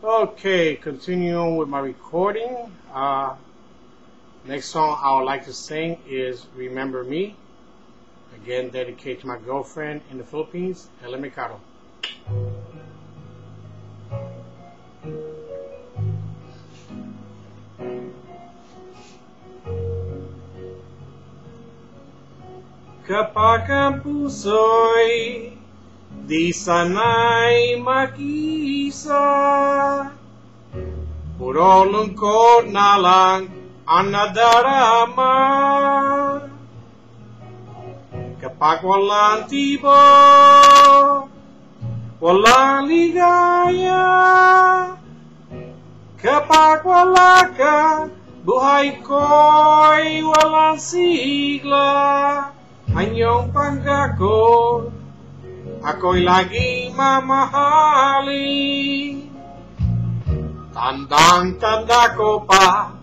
Okay, continuing with my recording. Uh, next song I would like to sing is Remember Me. Again, dedicated to my girlfriend in the Philippines, Ellen Mercado. Kapag puso'y di sana'y mag-isa Puro lungkot na lang ang nadarama Kapag walang tibo, walang ligaya. Kapag wala ka, buhay ko'y walang sigla. Ang iyong pangako, ako'y laging mamahalin Tandang-tanda ko pa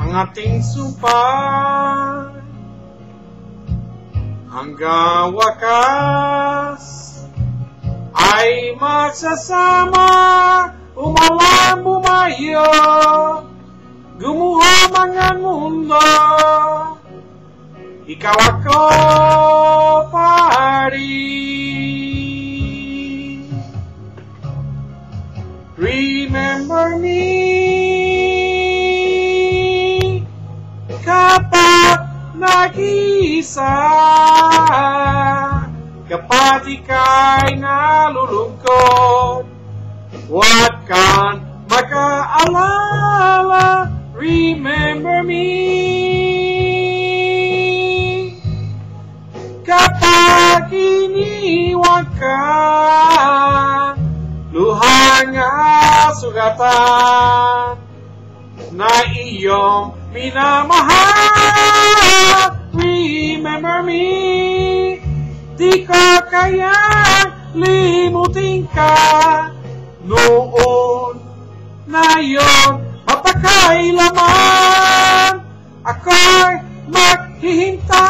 ang ating sumpah Hanggang wakas ay magsasama Umalang bumayo Gumuha mga mundo. Ikaw ako pari Remember me. Kapag nag-iisa Kapag ika'y nalulungkot Huwag kang makaalala Remember me Luhang sugatan Na iyong minamahal. Remember me. Di ko kaya limutin ka Noon na yon Mapakailaman Ako'y maghihintay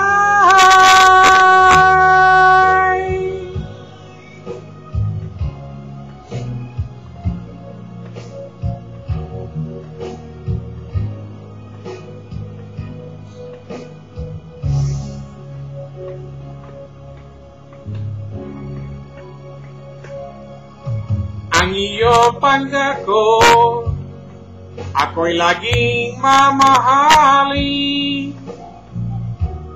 Ang iyong pangako Ako'y laging mamahalin.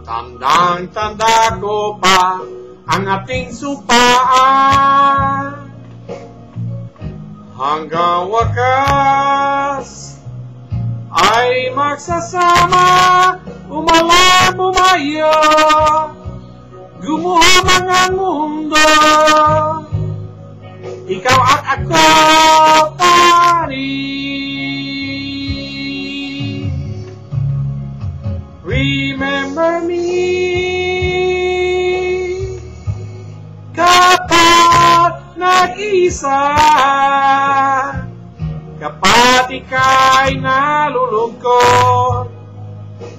Tandang-tanda ko pa Ang ating supaan Hanggang wakas Ay magsasama Umalang bumayo Gumuha mga mundo ikaw at ako pari Remember me. Kapag nag-isa Kapag ika'y nalulungkot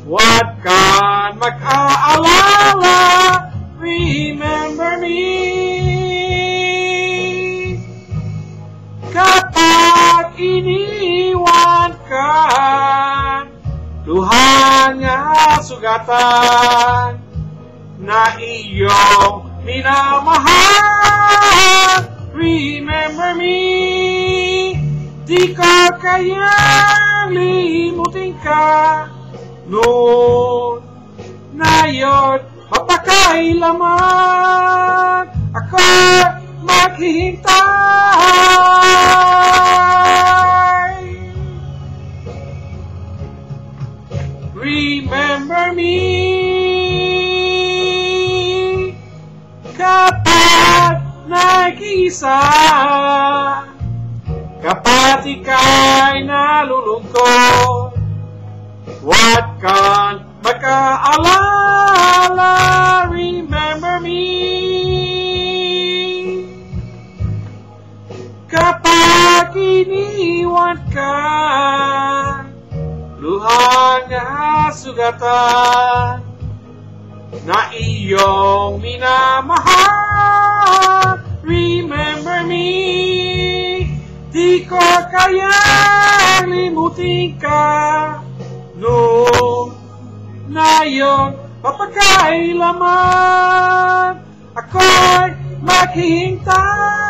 Huwag kang mag-aalala. Remember me sugatan Na iyong minamahal. Remember me. Di ko kaya limutin ka. Noon na yun Mapakailaman. Ako maghihintay nag-isa Kapag ika'y nalulungkot Huwag kang magkaalala Remember me. Kapag iniwan ka Luhang sugatan. Na iyong minamahal Remember me. Di ko kayang limutin ka. Noon na yun Papagkailaman. Ako'y maghihintay